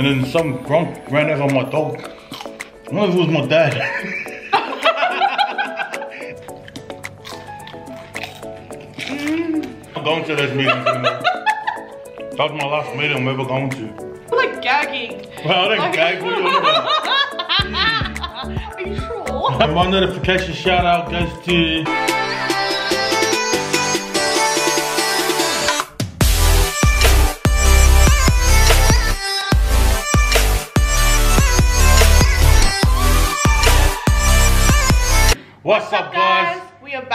And then some drunk ran over my dog. I wonder if it was my dad. I'm going to those meetings anymore. That was my last meeting I'm ever going to. I'm like gagging. Well, I don't Like- gag with you. Are you sure? And my notification shout out goes to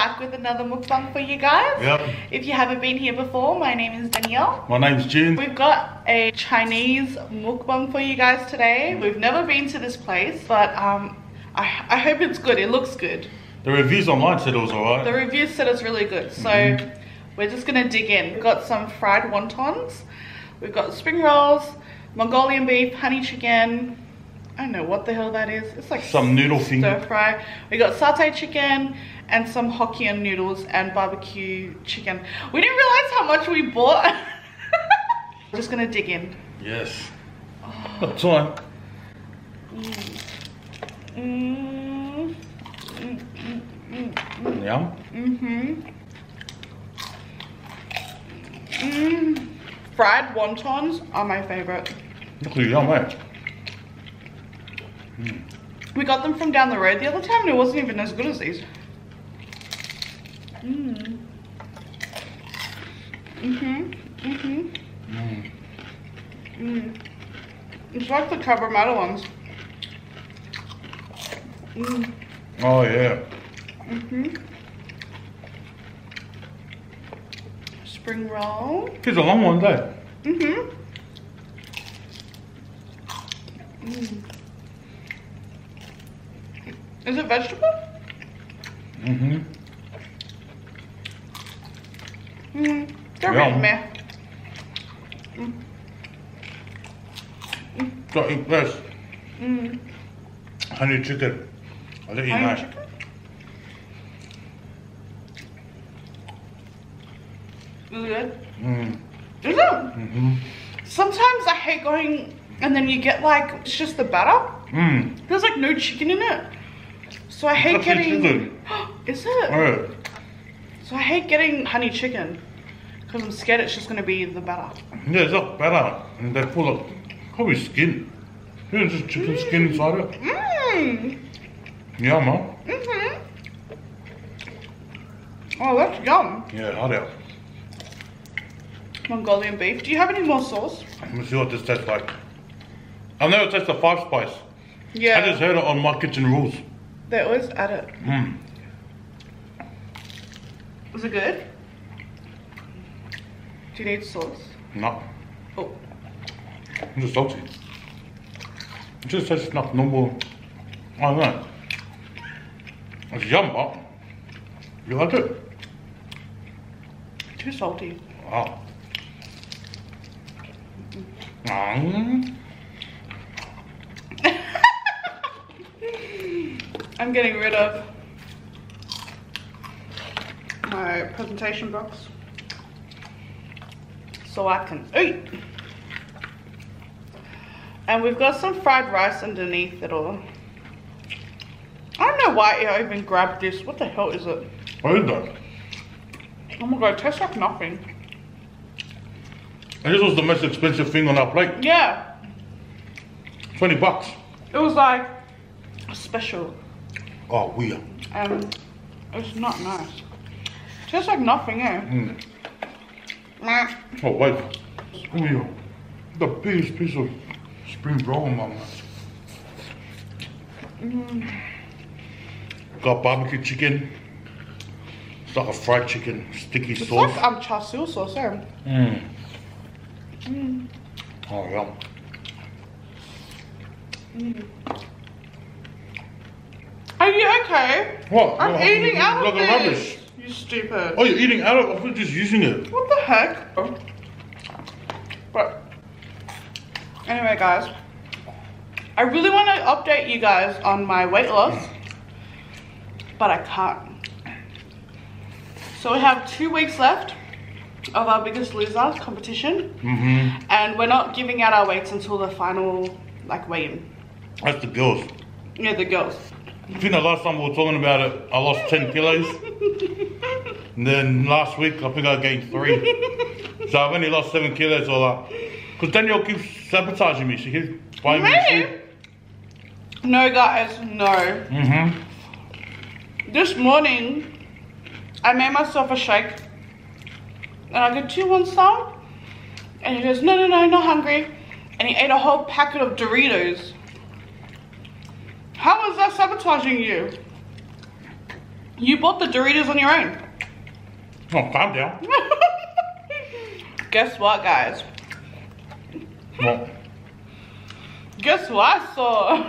back with another mukbang for you guys. Yep. If you haven't been here before, my name is Danielle. My name's June. We've got a Chinese mukbang for you guys today. We've never been to this place, but um, I, I hope it's good. It looks good. The reviews online said it was alright. The reviews said it's really good, so Mm-hmm. we're just gonna dig in. We've got some fried wontons, we've got spring rolls, Mongolian beef, honey chicken. I don't know what the hell that is. It's like Some noodle thing. stir fry. We got satay chicken and some Hokkien noodles and barbecue chicken. We didn't realize how much we bought. We're just gonna dig in. Yes. Got time. Mm, mm, mm, mm, mm. Yum. Mm-hmm. Mm. Fried wontons are my favorite. Look at yum, eh? We got them from down the road the other time and it wasn't even as good as these. Mm. Mm-hmm. Mm-hmm. Mm. Mm. It's like the Cabramatta ones. Mm. Oh yeah. Mm-hmm. Spring roll. Here's a long one though. Mm-hmm. Mm. Is it vegetable? Mm-hmm. Mm. Yum. Yum. meh. Got eat this. Mm. Honey chicken. Let you Honey chicken? Is it good? Mm. Is it? Mm-hmm. Sometimes I hate going and then you get like, it's just the batter. Mm. There's like no chicken in it. So I hate That's getting. chicken. Is it? Oh. So I hate getting honey chicken because I'm scared it's just gonna be the batter. Yeah, it's not better. And they pull of probably skin. Yeah, just chicken skin inside it. Mmm. Yum, huh? Mhm. Oh, that's yum. Yeah, hot out. Mongolian beef. Do you have any more sauce? Let me see what this tastes like. I've never tasted the five spice. Yeah. I just heard it on My Kitchen Rules. They always add it. Mm. Is it good? Do you need sauce? No, Oh. I'm just salty. It just tastes like normal. I don't know. It's yum, but you like it? Too salty. Wow. Mm. I'm getting rid of my presentation box so I can eat. And we've got some fried rice underneath it all. I don't know why I even grabbed this. What the hell is it? What is that? Oh my god, it tastes like nothing. And this was the most expensive thing on our plate. Yeah, 20 bucks. it was like a special. Oh, weird. And it's not nice. Tastes like nothing, eh? Mm. Oh, wait. Weird. The biggest piece of spring roll in my mouth. Got barbecue chicken. It's like a fried chicken, sticky It's sauce. like um char siu sauce, eh? Mm. Oh, yum. Are you okay? What? I'm What? eating out Like of rubbish. You stupid. Oh, you're eating out of it? I just using it. What the heck? But anyway, guys, I really want to update you guys on my weight loss, but I can't. So we have two weeks left of our Biggest Loser competition, Mm-hmm. and we're not giving out our weights until the final like weigh-in. That's the girls. Yeah, the girls. I think the last time we were talking about it, I lost 10 kilos. And then last week, I think I gained three. So I've only lost seven kilos or that. Because Danielle keeps sabotaging me. She keeps buying me? No, guys, no. Mm-hmm. This morning, I made myself a shake, and I go, "Do you want some?" And he goes, "No, no, no, not hungry." And he ate a whole packet of Doritos. How is that sabotaging you? You bought the Doritos on your own. Oh, calm down. Guess what, guys? Well, Guess what I saw?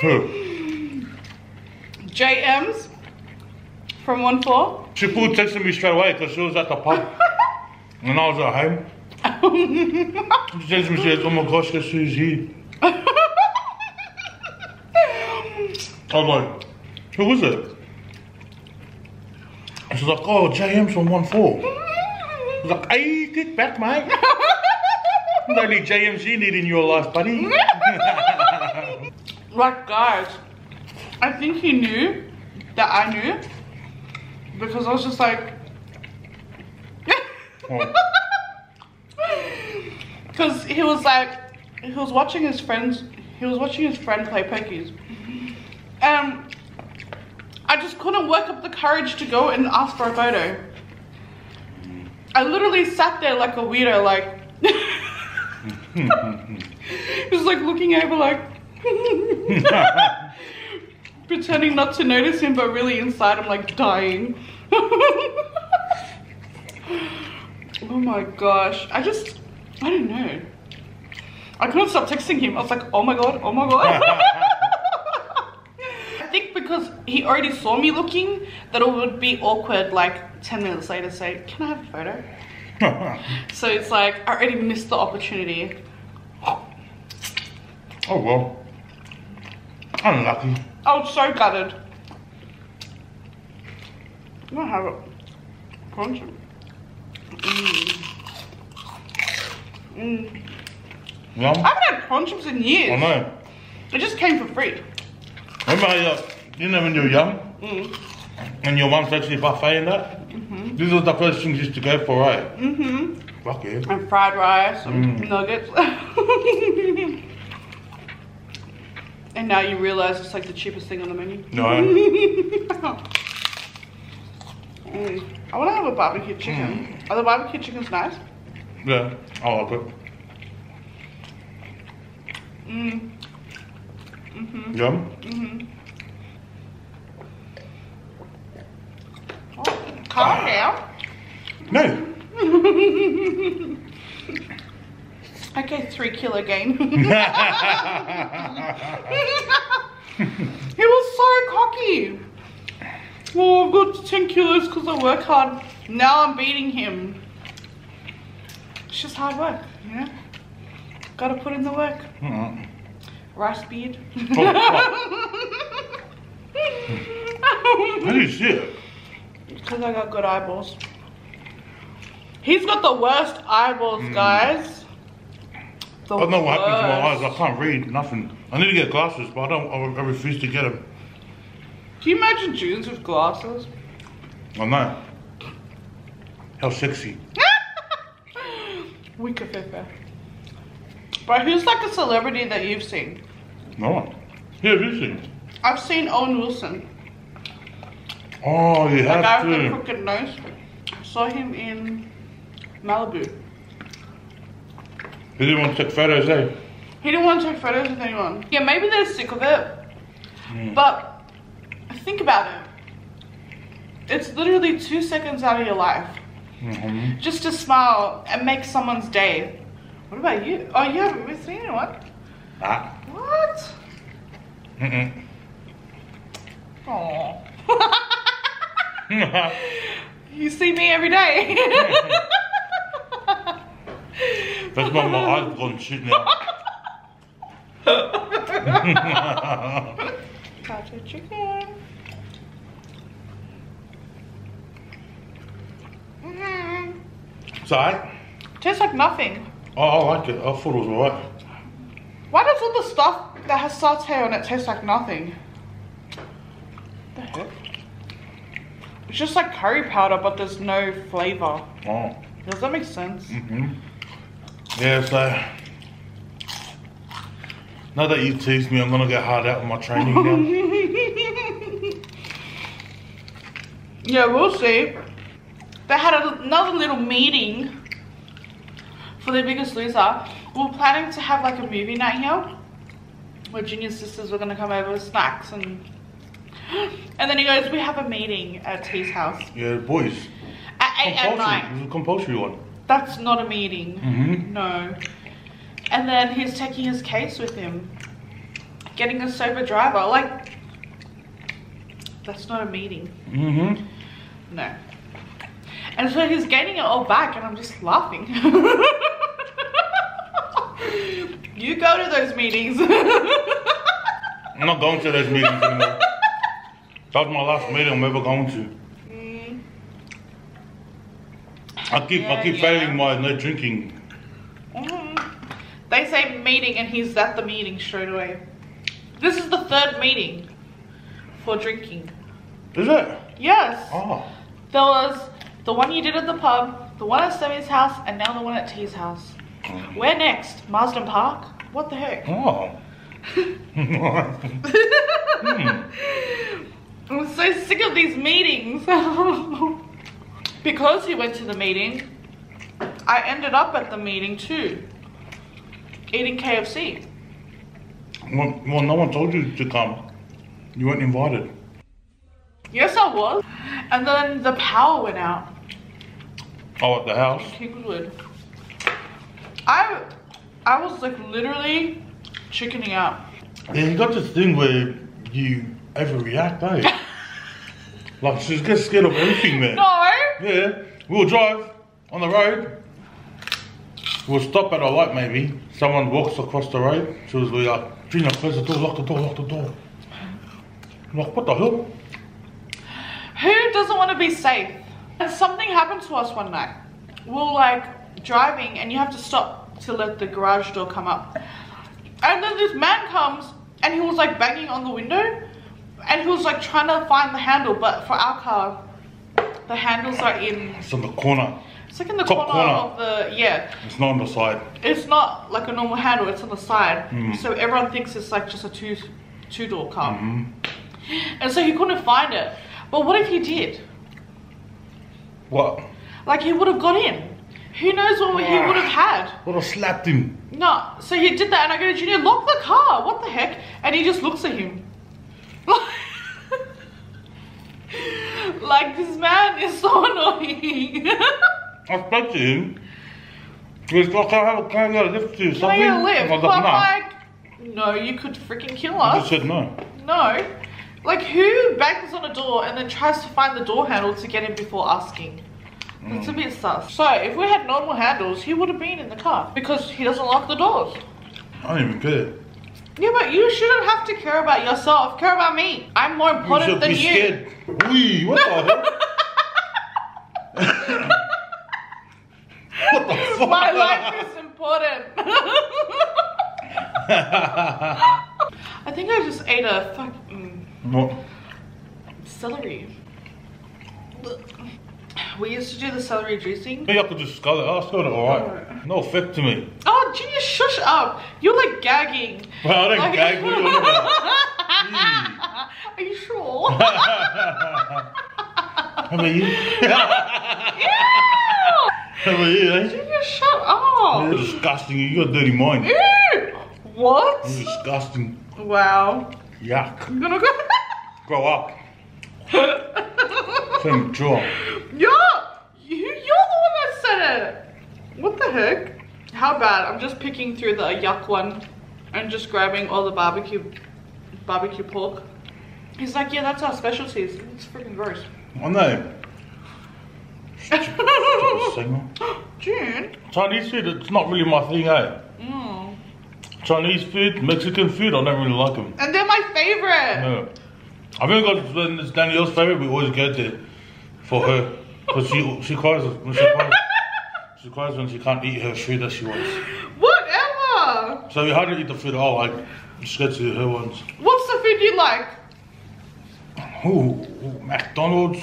who? J Emz from 1 4. She pulled texted me straight away because she was at the pub. and I was at home. She texted me, she says, oh my gosh, guess who's here? I was like, who was it? She's like, oh, J Emz from 1 4. I was like, hey, get back, mate. Only J Emz you need in your life, buddy. Like, guys, I think he knew that I knew because I was just like, because he was like, he was watching his friends, he was watching his friend play pokies, and um, I just couldn't work up the courage to go and ask for a photo. I literally sat there like a weirdo, like, was like looking over, like. pretending not to notice him, but really inside I'm like dying. oh my gosh. I just, I don't know. I couldn't stop texting him. I was like, oh my god, oh my god. I think because he already saw me looking, that it would be awkward like 10 minutes later say, can I have a photo? So it's like, I already missed the opportunity. oh well. Unlucky. I was so gutted. I'm gonna have it. Crunch it. Mm. Mm. Yum. I haven't had prawn chips in years. I know. It just came for free. Remember, how you, know when you were young Mm. and your mum's actually buffet and that? These are the first things you used to go for, right? Mm-hmm. Fuck yeah. And fried rice and Mm. nuggets. and now you realize it's like the cheapest thing on the menu. No. Mm. I want to have a barbecue chicken. Are the barbecue chickens nice? yeah, I like it. Mm. Mm-hmm. Yum. Mm-hmm. Oh, calm down. No. Okay, three kilo gain. he was so cocky. Well, I've got 10 kilos because I work hard. Now I'm beating him. It's just hard work, you know? Gotta put in the work. Mm. Rice beard. Oh, you it? Because I got good eyeballs. He's got the worst eyeballs, hmm. guys. The I don't know what happened to my eyes. I can't read nothing. I need to get glasses, but I don't. I, I refuse to get them. Can you imagine Junes with glasses? I know. How sexy. Wika Fefe. But who's like a celebrity that you've seen? No one. Yeah, have you seen? I've seen Owen Wilson. Oh, you The have guy with the to. crooked nose. I saw him in Malibu. He didn't want to take photos, eh? He didn't want to take photos with anyone. Yeah, maybe they're sick of it. Mm. But think about it. It's literally two seconds out of your life. Mhm. Just to smile and make someone's day. What about you? Oh, you haven't really seen anyone? Ah. What? Mm-mm. Aww. you see me every day. That's why my eyes gone shit now. Butter chicken. Mm-hmm. It's alright. Eh? Tastes like nothing. Oh, I like it. I thought it was alright. Why does all the stuff that has satay on it taste like nothing? The heck? It's just like curry powder, but there's no flavor. Oh. Does that make sense? hmm Yeah, so. Now that you teased me, I'm gonna get hard out with my training now. Yeah, we'll see. They had a, another little meeting for the biggest loser. We were planning to have like a movie night here where Junior's sisters were gonna come over with snacks and and then he goes, We have a meeting at T's house yeah, boys. at eight at Compulsory. night. It was a compulsory one. That's not a meeting. Mm-hmm. No. And then he's taking his case with him. Getting a sober driver. Like that's not a meeting. Mm-hmm. No. And so he's gaining it all back, and I'm just laughing. you go to those meetings. I'm not going to those meetings anymore. That was my last meeting I'm ever going to. Mm, I keep I keep yeah. failing my no drinking. mhm. They say meeting, and he's at the meeting straight away. This is the third meeting for drinking. Is it? Yes. Oh. There was the one you did at the pub, the one at Sammy's house, and now the one at T's house. Where next? Marsden Park? What the heck? Oh. Hmm. I'm so sick of these meetings. because he went to the meeting, I ended up at the meeting too. Eating KFC. Well, well, no one told you to come. You weren't invited. Yes, I was. And then the power went out Oh, at the house. in Kingswood. I, I was like literally chickening out. Yeah, you got this thing where you overreact, eh? like, she gets scared of everything, man. No. Yeah, we'll drive on the road. We'll stop at a light, maybe. Someone walks across the road. She was like, Gina, close the door, lock the door, lock the door. I'm like, what the hell? Who doesn't want to be safe? And something happened to us one night. We're like driving and you have to stop to let the garage door come up. And then this man comes and he was like banging on the window and he was like trying to find the handle, but for our car, the handles are in, It's on the corner. it's like in the corner, corner. of the, yeah. It's not on the side. It's not like a normal handle, it's on the side. Mm. So everyone thinks it's like just a two, two door car. hmm And so he couldn't find it. But what if he did? What? Like he would have got in. Who knows what he would have had? Would have slapped him. No. So he did that, and I go to Junior, lock the car. What the heck? And he just looks at him. Like this man is so annoying. I spoke to him. He was like, can I, have, can I get a lift to you? Can I get a lift? I But like, I'm like, no, you could freaking kill I us. just said no. No. Like who bangs on a door and then tries to find the door handle to get in before asking? It's Mm. a bit sus. So if we had normal handles, he would have been in the car because he doesn't lock the doors. I don't even care. Yeah, but you shouldn't have to care about yourself. Care about me. I'm more important should than you. scared. Wee, what the hell? what the fuck? My life is important. I think I just ate a fucking mm, What? celery. We used to do the celery juicing. Maybe I could just skull it. I'll skull it alright. No effect to me. Oh, Junior, shush up. You're like gagging. Don't Like- gag. What are you on about? Are you sure? How about you? Ew! How about you, eh? Junior, shut up. You're disgusting. You got a dirty mind. Ew! What? You're disgusting. Wow. Yuck. I'm gonna go. Grow up. So mature. Yeah, you, you're the one that said it. What the heck? How bad? I'm just picking through the yuck one and just grabbing all the barbecue barbecue pork. He's like, yeah, that's our specialties. It's freaking gross. I know. Stupid singer. June. Chinese food, it's not really my thing, eh? Mm. Chinese food, Mexican food, I don't really like them. And they're my favorite. No. I think got when it's Danielle's favorite, we always go there for her. Because she, she cries when she cries. She cries when she can't eat her food that she wants. So you had to eat the food. Oh, like just get to her ones. What's the food you like? Ooh, ooh, McDonald's,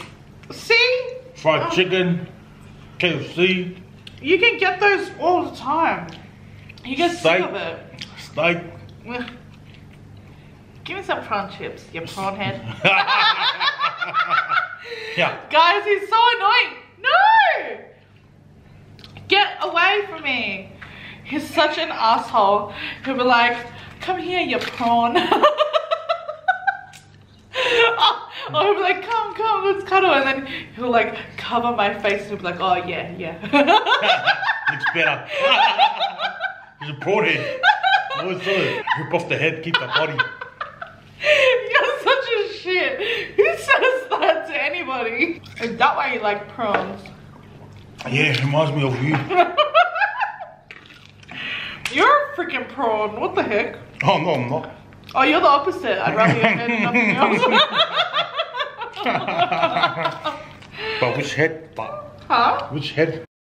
See? fried Oh. chicken, KFC, You can get those all the time. You get sick of it. steak. Give me some prawn chips, you prawn head. Yeah. Guys, he's so annoying. No! Get away from me. He's such an asshole. He'll be like, come here, you prawn. oh, or he'll be like, come, come, let's cuddle. And then he'll like cover my face and he'll be like, oh, yeah, yeah. Looks better. He's a prawn head. Always so. Rip off the head, keep the body. You're such a shit. Who says that to anybody? Is that why you like prawns? Yeah, it reminds me of you. You're a freaking prawn. What the heck? Oh no, I'm not. Oh, you're the opposite. I'd rather your head than nothing else. But which head? But huh? which head?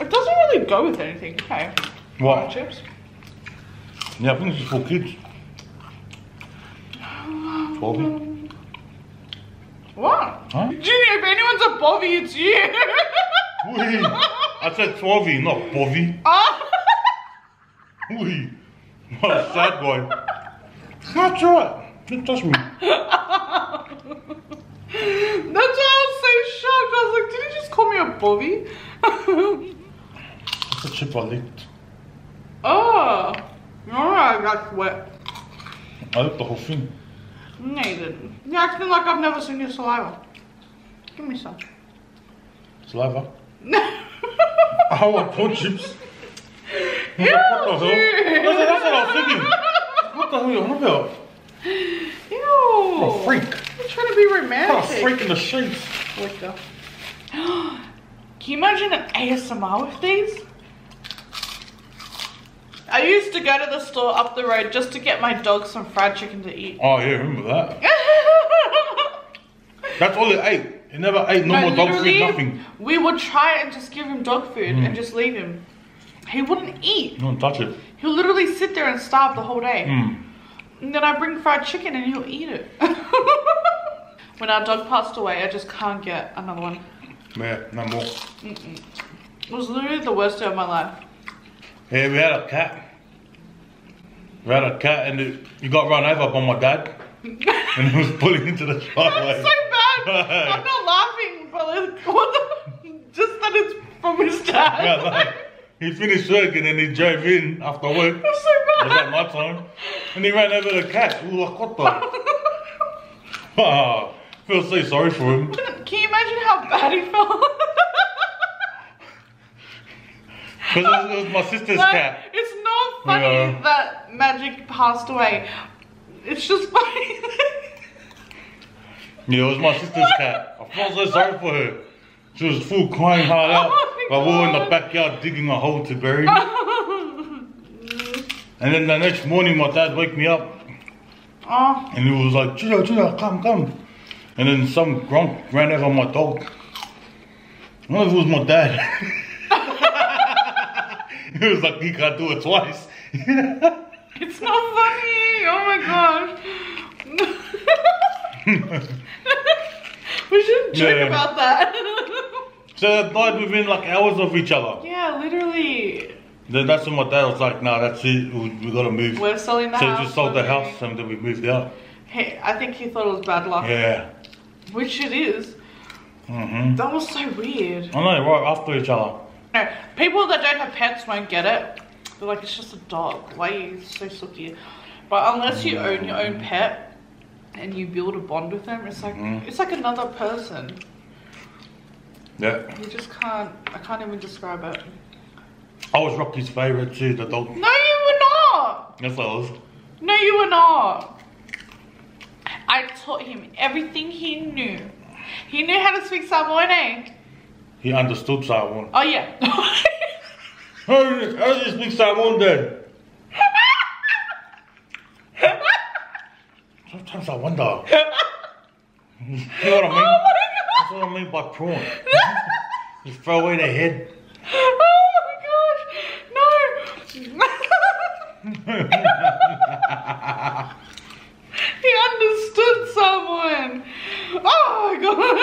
It doesn't really go with anything, okay? What? chips. Yeah, I think this is for kids. Bobby? What? Huh? Junior, if anyone's a bobby, it's you. I said Twelvey, not Bobby. Ah. Wee. What a sad boy. That's right. Don't touch me. That's why I was so shocked. I was like, did he just call me a bobby? That's a chip I licked. oh. Alright, that's wet. I licked the whole thing. No, you didn't. You're acting like I've never seen your saliva. Give me some. Saliva. No. I want prawn chips. Ew, What the hell? That's, that's what I was thinking. What the hell are you on about? Ew. What a freak. I'm trying to be romantic. What a freak in the sheets. Liquor. Can you imagine an ASMR with these? I used to go to the store up the road just to get my dog some fried chicken to eat. Oh yeah, remember that. That's all it ate. It never ate no, more dog food, nothing. We would try and just give him dog food and just leave him. He wouldn't eat. Don't touch it. He'll literally sit there and starve the whole day. Mm. And then I bring fried chicken and he'll eat it. when our dog passed away, I just can't get another one. Yeah, no more. It was literally the worst day of my life. Yeah, we had a cat. We had a cat and it, he got run over by my dad. And he was pulling into the driveway. That's so bad. I'm not laughing, but what the, just that it's from his dad. Yeah, like, he finished work and then he drove in after work. That's so It was bad. my time. And he ran over the cat. We were like, what the? Ah, feel so sorry for him. Can you imagine how bad he felt? Because it, was- it was my sister's Like, cat. It's not funny Yeah. that Magic passed away. It's just funny. Yeah, it was my sister's cat. I felt so sorry for her. She was full crying hard out. Oh but we were in the backyard digging a hole to bury. And then the next morning, my dad woke me up oh, and he was like, Julia, Julia, come, come. And then some grump ran over my dog. I wonder if it was my dad. he was like, he can't do it twice. it's not funny. Oh my gosh. we should joke Yeah. about that. so they died within like hours of each other. yeah, literally. Then that's when my dad was like, nah, that's it, we, we gotta move. We're selling the so house. So just sold the house moving. and then we moved out. Hey, I think he thought it was bad luck. Yeah. Which it is. hmm That was so weird. I know, right after each other. No, people that don't have pets won't get it. They're like, it's just a dog. Why are you so sucky? But unless you own your own pet and you build a bond with them, it's like Mm. it's like another person. Yeah. You just can't. I can't even describe it. I was Rocky's favourite too, the dog. No, you were not. Yes, I was. No, you were not. I taught him everything he knew. He knew how to speak Samoane. He understood Samoan. Oh yeah. How how does he speak Samoan then? Sometimes I wonder. You know what I mean? oh my god. That's what I mean by prawn. Just throw away the head. Oh my gosh, no. he understood Samoan. Oh my god.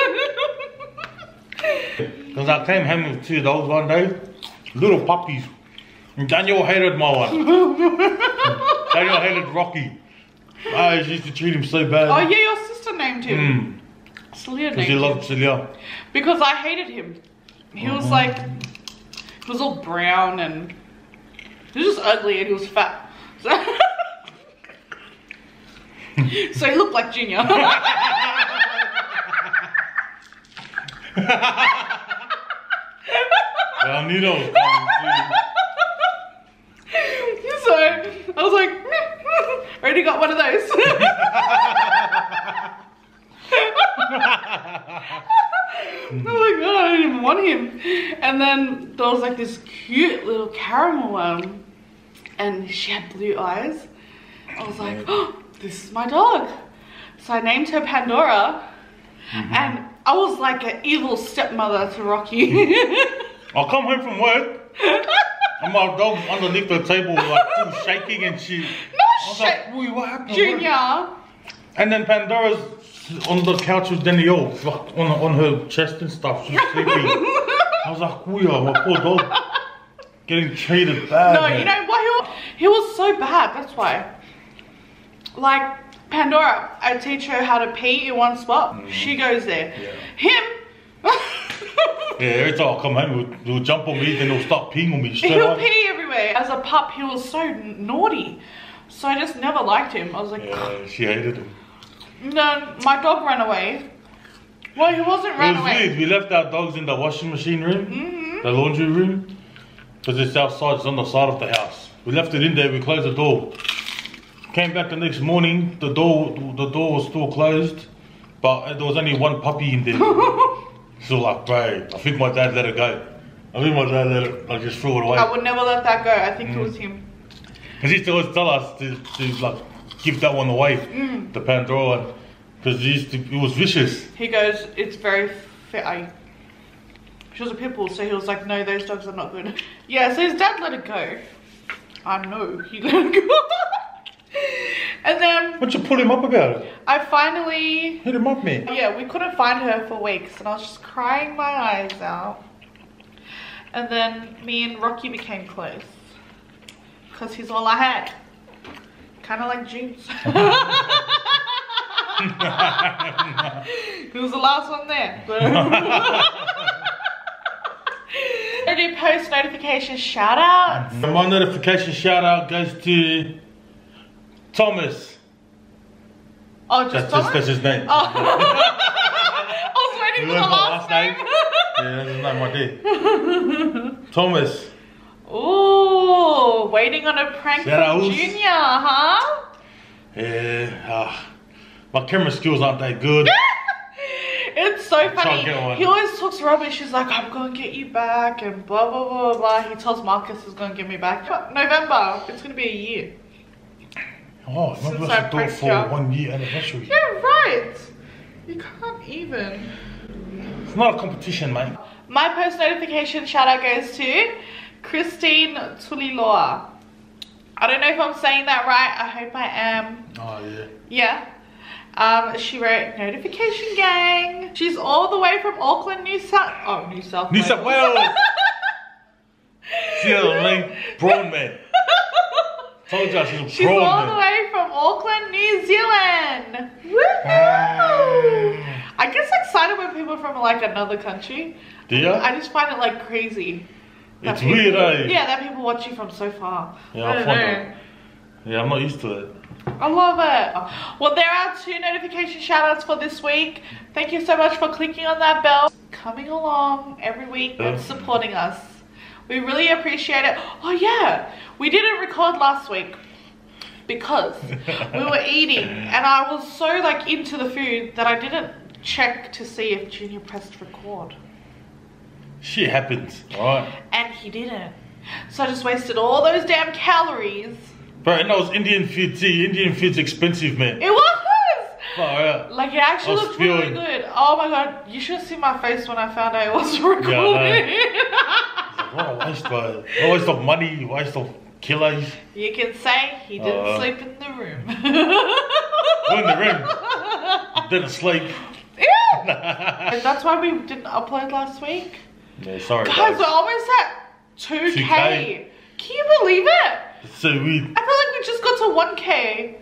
Because I came home with two dogs one day, little puppies. Daniel hated my one. Daniel hated Rocky. I used to treat him so bad. Oh yeah, your sister named him. Mm. Celia Because he loved Celia. Because I hated him. He was Mhm. like, he was all brown and he was just ugly and he was fat. So, so he looked like Junior. I was coming so I was like, already got one of those. I was like, oh, I didn't even want him. And then there was like this cute little caramel one, and she had blue eyes. I was like, oh, this is my dog. So I named her Pandora, mm-hmm. and I was like an evil stepmother to Rocky. I come home from work, and my dog's underneath the table, like full shaking and shit. I was no like, shit, "Oi, what happened? Junior. And then Pandora's on the couch with Danielle, like, on, on her chest and stuff. She's sleeping. I was like, "Oi, ah, my poor dog, getting treated bad." No, man." you know what? He was, he was so bad. That's why. Like Pandora, I teach her how to pee in one spot. Mm. She goes there. Him. Yeah, every time I come home, he'll, he'll jump on me, then he'll start peeing on me straight He'll away. pee everywhere. As a pup, he was so naughty. So I just never liked him. I was like, Yeah, she hated him. no, my dog ran away. Well, he wasn't It ran was away. weird. We left our dogs in the washing machine room, Mhm. the laundry room, because it's outside, it's on the side of the house. We left it in there, we closed the door. Came back the next morning, the door the door was still closed, but there was only one puppy in there. so like, bro, I think my dad let it go. I think my dad let it, like just threw it away. I would never let that go. I think it Mm. was him. Because he used to always tell us to, to like give that one away, Mm. the Pandora one, because he used to, it was vicious. He goes, it's very fit. I. She was a pit bull, so he was like, no, those dogs are not good. Yeah, so his dad let it go. I know he let it go. and then Why'd you pull him up about it? I finally, Hit him up, man. yeah, we couldn't find her for weeks, and I was just crying my eyes out. And then me and Rocky became close, cause he's all I had, kind of like James. he was the last one there. Do post notification shout outs. And my notification shout out goes to Thomas. Oh, just That's, Thomas? that's, that's his name. Oh. I was waiting for the my last last name. name? Yeah, that's his name right there. Thomas. Ooh, waiting on a prank Shout from. Junior, huh? Yeah, ah, my camera skills aren't that good. It's so funny. and get one. He always talks rubbish. He's like, I'm gonna get you back, and blah blah blah blah. He tells Marcus he's gonna get me back. November. It's gonna be a year. Oh, Since I I should do it pranked for one year anniversary. Yeah, right. You can't even. It's not a competition, mate. My post notification shout out goes to Christine Tuliloa. I don't know if I'm saying that right. I hope I am. Oh yeah. Yeah. Um, she wrote notification gang. She's all the way from Auckland, New South. Oh, New South. New South Wales. See what I mean? Prawn man. Told you she's a She's prawn all man. the way Auckland, New Zealand. Woohoo! Ah. I get so excited when people from like another country. Do you? I just find it like crazy. It's people- weird, eh? Yeah, that people watch you from so far. Yeah, I, I find know. That. Yeah, I'm not used to it. I love it. Well, there are two notification shoutouts for this week. Thank you so much for clicking on that bell, coming along every week and supporting us. We really appreciate it. Oh yeah, we didn't record last week because we were eating and I was so like into the food that I didn't check to see if Junior pressed record. Shit happens, alright? And he didn't. So I just wasted all those damn calories. Bro, and that was Indian food too. Indian food's expensive, man. It was! Far out. Like it actually looked really good. Oh my god, you should see my face when I found out it was recording. What a waste, bro. A waste of money, waste of kilos. you can say he didn't Uh. sleep in the room. In the room. Didn't sleep. Ew! and that's why we didn't upload last week. Yeah, sorry, Guys, guys. we're almost at 2K. 2K. Can you believe it? So we. I feel like we just got to 1K.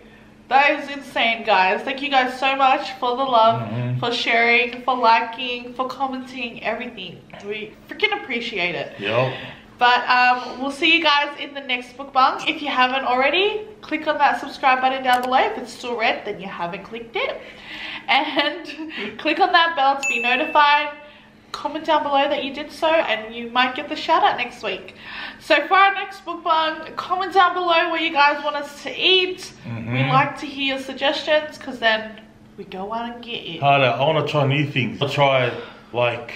That is insane, guys. Thank you guys so much for the love, Mhm. for sharing, for liking, for commenting, everything. We freaking appreciate it. Yep. But um, we'll see you guys in the next mukbang. If you haven't already, click on that subscribe button down below. If it's still red, then you haven't clicked it. And click on that bell to be notified. Comment down below that you did so, and you might get the shout out next week. So for our next mukbang, comment down below what you guys want us to eat. We Mhm. like to hear your suggestions because then we go out and get it. I want to try new things. I'll try like,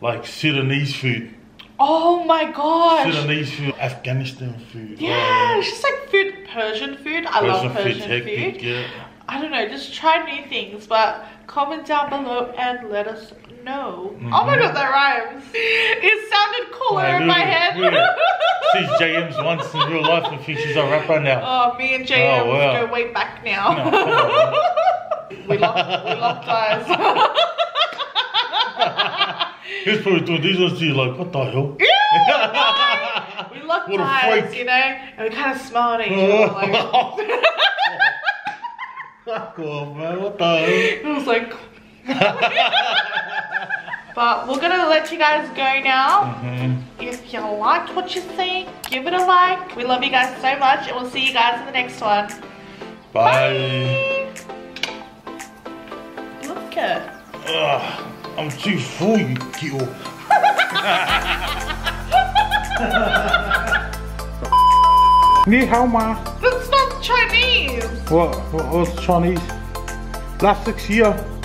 like Sudanese food, Oh my gosh! Sudanese food, Afghanistan food. Yeah, it's just like food, Persian food. I love Persian food. hectic, Yeah. I don't know, just try new things, but comment down below and let us know. Mm-hmm. Oh my god, that rhymes. It sounded cooler in my head. She's J Emz once in real life and thinks she's a rapper now. oh, me and JM Oh, wow. go way back now. No, we locked, we locked eyes. He's probably doing these to you like, what the hell? Yeah, we locked What freak. you know, and we kind of smiled at each other. Like, Fuck off, man. What the hell? it was like. but we're gonna let you guys go now. Mhm. If you liked what you see, give it a like. We love you guys so much, and we'll see you guys in the next one. Bye. Look at. Ugh, I'm too full, you kill. Ni hao ma. That's not Chinese. What, what? What's Chinese? Last six year.